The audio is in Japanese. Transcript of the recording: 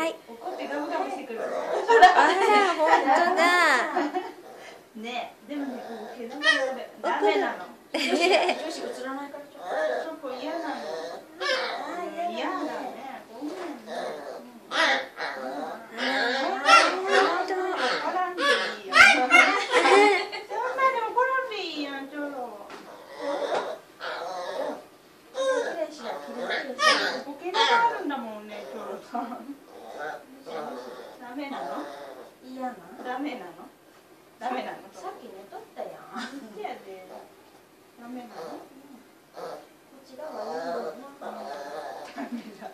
はい。怒ってガムガムしてくる。あら、本当だ。ね、でもね、こう毛玉ダメなの。女子映らないからちょっと嫌なの。嫌だね。ごめんね。Thank. メなの？嫌なダメなの？ダメなの？さっき寝とったやん。せやで？ダメなの？こちらはダメだ。